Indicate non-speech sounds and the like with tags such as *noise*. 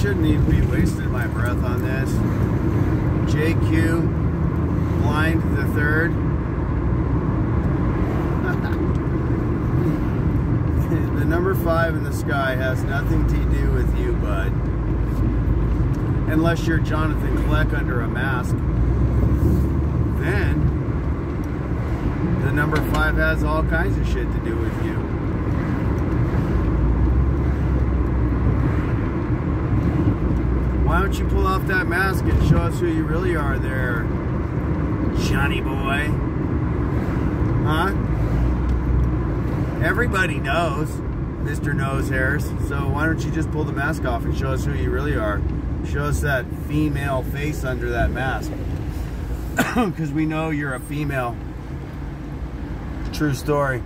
shouldn't even be wasting my breath on this. JQ, blind the third. *laughs* the number five in the sky has nothing to do with you, bud. Unless you're Jonathan Kleck under a mask. Then, the number five has all kinds of shit to do with you. Why don't you pull off that mask and show us who you really are there, Johnny boy? Huh? Everybody knows Mr. Nose Hairs, so why don't you just pull the mask off and show us who you really are? Show us that female face under that mask. *coughs* Because we know you're a female. True story.